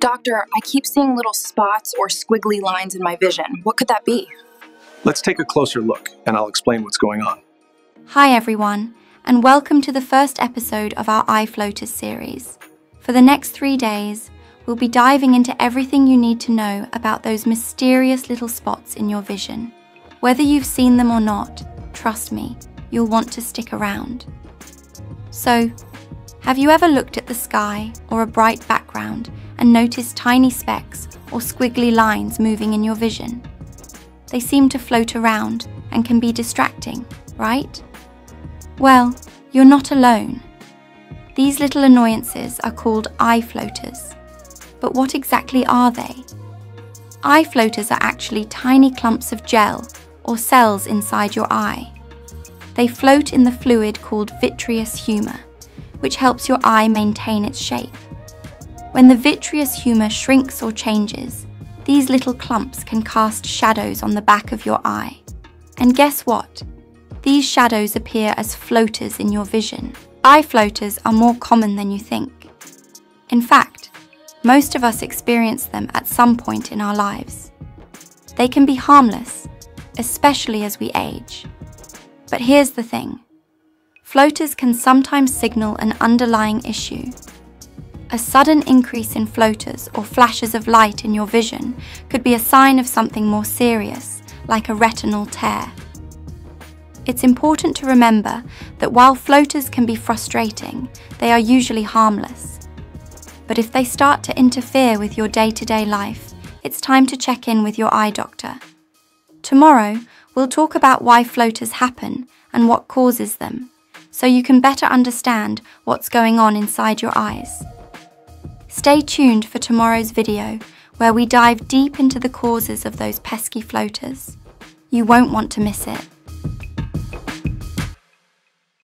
Doctor, I keep seeing little spots or squiggly lines in my vision. What could that be? Let's take a closer look, and I'll explain what's going on. Hi, everyone, and welcome to the first episode of our Eye Floaters series. For the next three days, we'll be diving into everything you need to know about those mysterious little spots in your vision. Whether you've seen them or not, trust me, you'll want to stick around. So, have you ever looked at the sky or a bright background and notice tiny specks or squiggly lines moving in your vision? They seem to float around and can be distracting, right? Well, you're not alone. These little annoyances are called eye floaters. But what exactly are they? Eye floaters are actually tiny clumps of gel or cells inside your eye. They float in the fluid called vitreous humor, which helps your eye maintain its shape. When the vitreous humor shrinks or changes, these little clumps can cast shadows on the back of your eye. And guess what? These shadows appear as floaters in your vision. Eye floaters are more common than you think. In fact, most of us experience them at some point in our lives. They can be harmless, especially as we age. But here's the thing floaters can sometimes signal an underlying issue. A sudden increase in floaters or flashes of light in your vision could be a sign of something more serious, like a retinal tear. It's important to remember that while floaters can be frustrating, they are usually harmless. But if they start to interfere with your day to day life, it's time to check in with your eye doctor. Tomorrow, we'll talk about why floaters happen and what causes them, so you can better understand what's going on inside your eyes. Stay tuned for tomorrow's video, where we dive deep into the causes of those pesky floaters. You won't want to miss it.